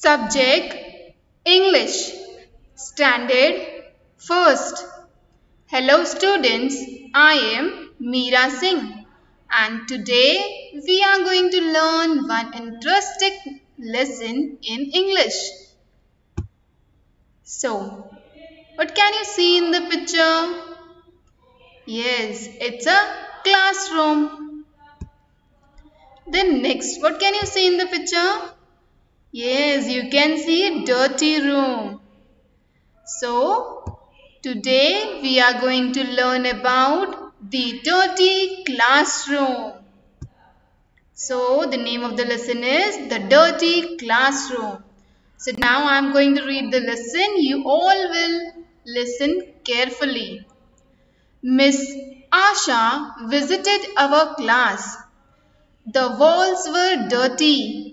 Subject English Standard First Hello students, I am Meera Singh and today we are going to learn one interesting lesson in English. So, what can you see in the picture? Yes, it's a classroom. Then next, what can you see in the picture? Yes, you can see a dirty room. So, today we are going to learn about the dirty classroom. So, the name of the lesson is the dirty classroom. So, now I am going to read the lesson. You all will listen carefully. Miss Asha visited our class. The walls were dirty.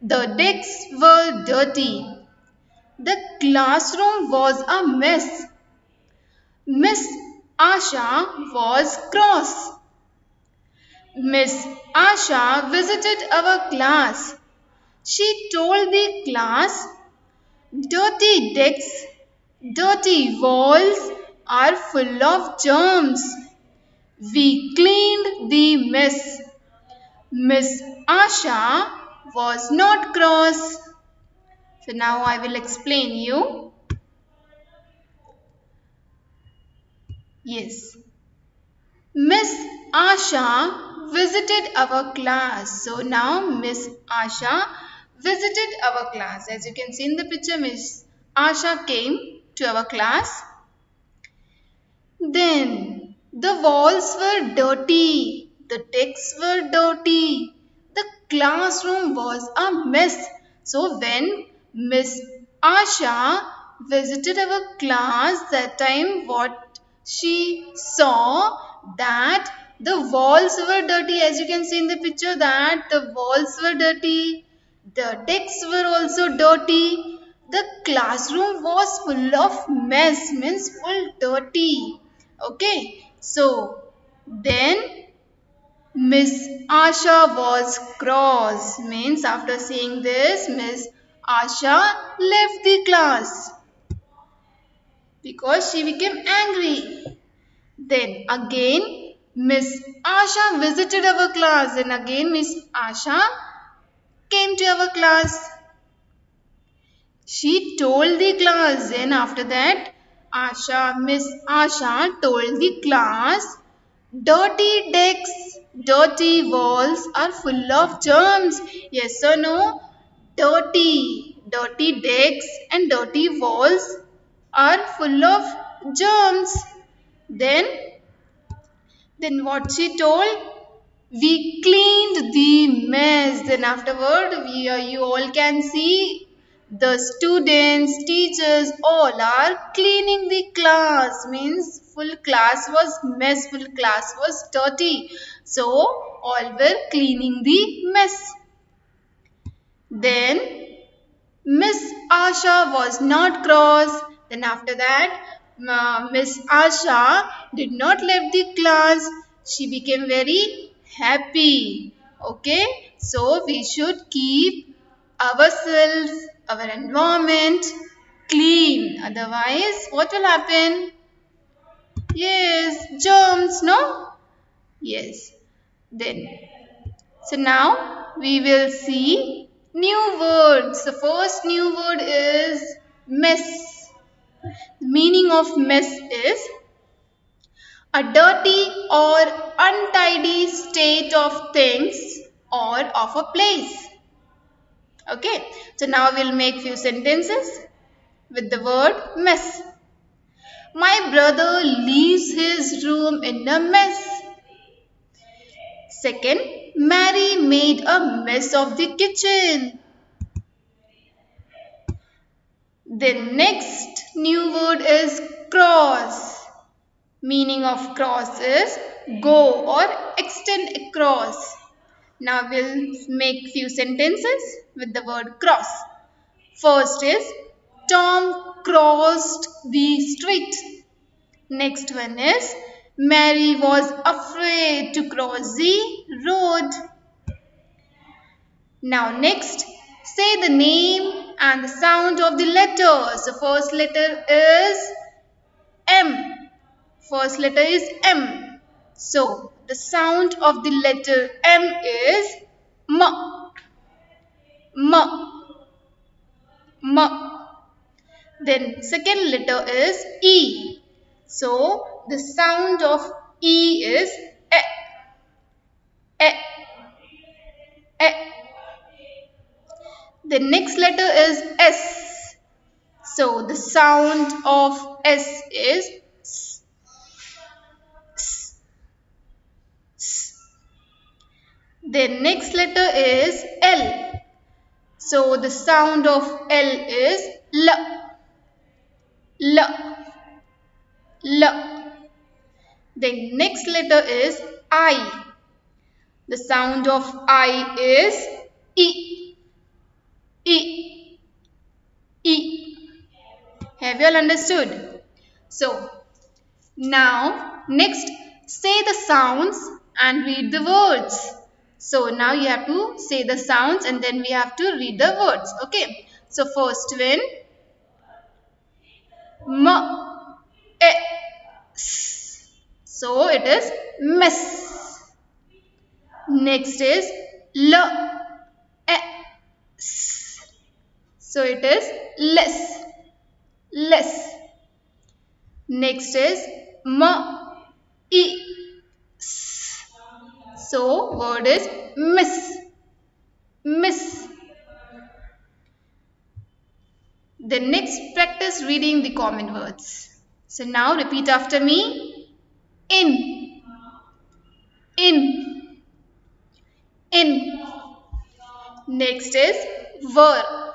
The decks were dirty. The classroom was a mess. Miss Asha was cross. Miss Asha visited our class. She told the class, dirty decks, dirty walls are full of germs. We cleaned the mess. Miss Asha was not cross. So now I will explain you. Yes. Miss Asha visited our class. So now Miss Asha visited our class. As you can see in the picture, Miss Asha came to our class. Then the walls were dirty. The desks were dirty classroom was a mess. So when Miss Asha visited our class that time what she saw that the walls were dirty. As you can see in the picture that the walls were dirty the desks were also dirty. The classroom was full of mess means full dirty. Okay. So then Miss Asha was cross. Means after seeing this, Miss Asha left the class. Because she became angry. Then again, Miss Asha visited our class. And again, Miss Asha came to our class. She told the class. Then after that, Asha, Miss Asha told the class, dirty decks, dirty walls are full of germs. Yes or no? Dirty. Dirty decks and dirty walls are full of germs. Then, then what she told? We cleaned the mess. Then afterward, we, uh, you all can see the students, teachers, all are cleaning the class. Means full class was mess, full class was dirty. So, all were cleaning the mess. Then, Miss Asha was not cross. Then after that, uh, Miss Asha did not leave the class. She became very happy. Okay, so we should keep ourselves, our environment clean. Otherwise, what will happen? Yes, germs, no? Yes. Then, so now we will see new words. The first new word is mess. The meaning of mess is a dirty or untidy state of things or of a place. Okay, so now we'll make few sentences with the word mess. My brother leaves his room in a mess. Second, Mary made a mess of the kitchen. The next new word is cross. Meaning of cross is go or extend across. Now we'll make few sentences with the word cross. First is Tom crossed the street. Next one is Mary was afraid to cross the road. Now next, say the name and the sound of the letters. The first letter is M. First letter is M. So, the sound of the letter M is M. M. M. Then second letter is E. So, the sound of E is E. E. E. The next letter is S. So, the sound of S is The next letter is L. So the sound of L is L. L. L. The next letter is I. The sound of I is E. E. E. Have you all understood? So, now next say the sounds and read the words. So now you have to say the sounds and then we have to read the words. Okay. So first one. M. E. S. So it is mess. Next is L. E. S. So it is less. Less. Next is M. E. So, word is miss. Miss. The next practice reading the common words. So, now repeat after me. In. In. In. Next is were.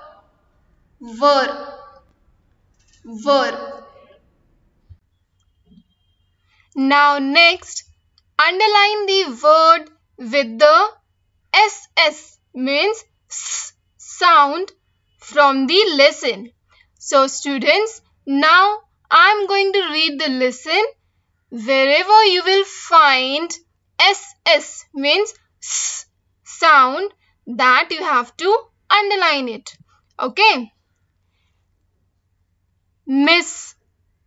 Were. Were. Now next Underline the word with the SS means S sound from the lesson. So students, now I am going to read the lesson. Wherever you will find SS means S sound that you have to underline it. Okay. Miss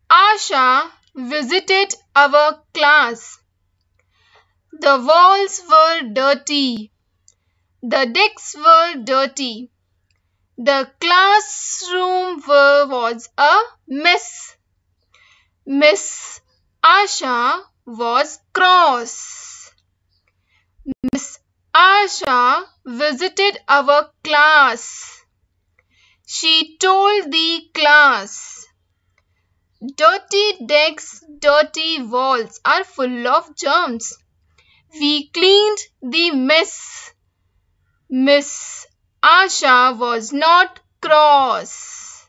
Asha visited our class. The walls were dirty. The decks were dirty. The classroom were, was a mess. Miss Asha was cross. Miss Asha visited our class. She told the class, Dirty decks, dirty walls are full of germs. We cleaned the mess. Miss Asha was not cross.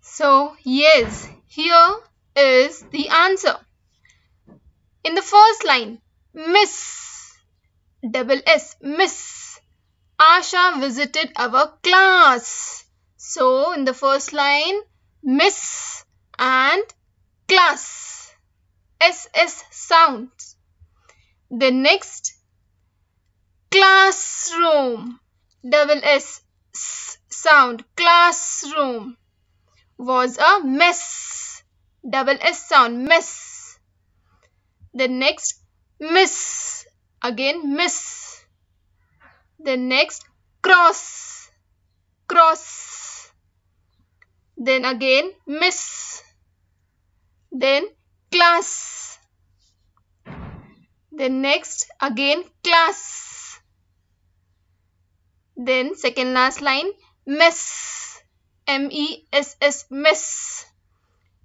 So, yes, here is the answer. In the first line, Miss, double S, Miss Asha visited our class. So, in the first line, Miss and class. SS sounds. The next classroom double S sound classroom was a mess double S sound mess. The next miss again miss. The next cross cross. Then again miss. Then class. Then next again class. Then second last line mess. M-E-S-S mess.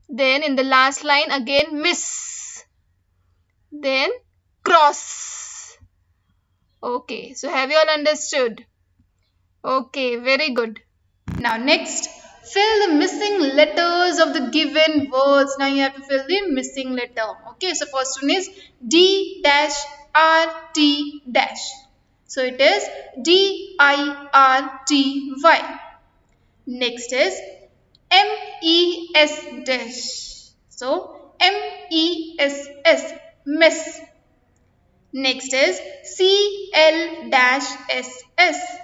Then in the last line again miss. Then cross. Okay, so have you all understood? Okay, very good. Now next fill the missing letters of the given words. Now you have to fill the missing letter. Okay, so first one is D dash R T dash. So it is D I R T Y. Next is M E S dash. So M E S S mess. Next is CL dash SS.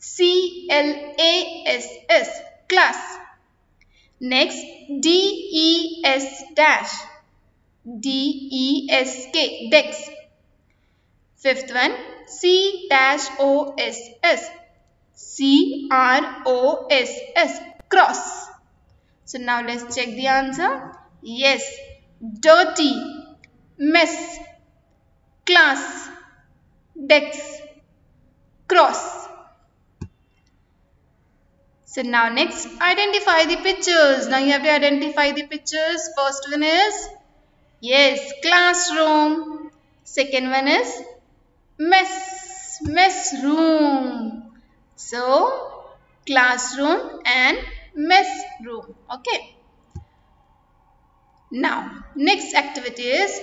C-L-A-S-S. Class. Next D-E-S dash. D-E-S-K. Dex. Fifth one C dash O-S-S. C-R-O-S-S. Cross. So now let's check the answer. Yes. Dirty. Mess class, dex, cross. So now next identify the pictures. Now you have to identify the pictures. First one is yes classroom. Second one is mess mess room. So classroom and mess room. Okay. Now next activity is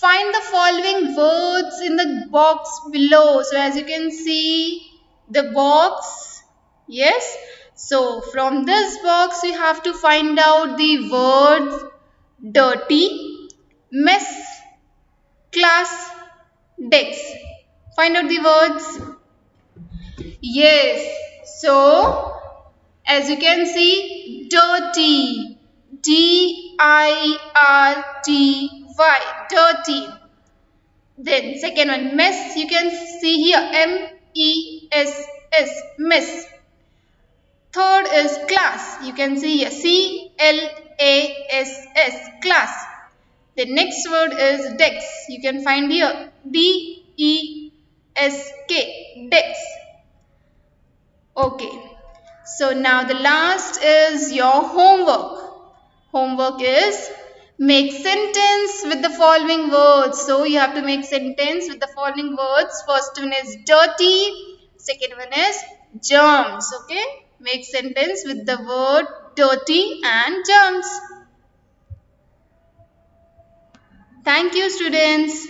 Find the following words in the box below. So as you can see the box. Yes. So from this box we have to find out the words dirty, mess, class, dex. Find out the words. Yes. So as you can see dirty. D-I-R-T Y, dirty. Then second one, mess. You can see here, M-E-S-S, mess. Third is class. You can see here, C-L-A-S-S, class. The next word is dex. You can find here, D-E-S-K, dex. Okay. So now the last is your homework. Homework is Make sentence with the following words. So you have to make sentence with the following words. First one is dirty. Second one is germs. Okay. Make sentence with the word dirty and germs. Thank you students.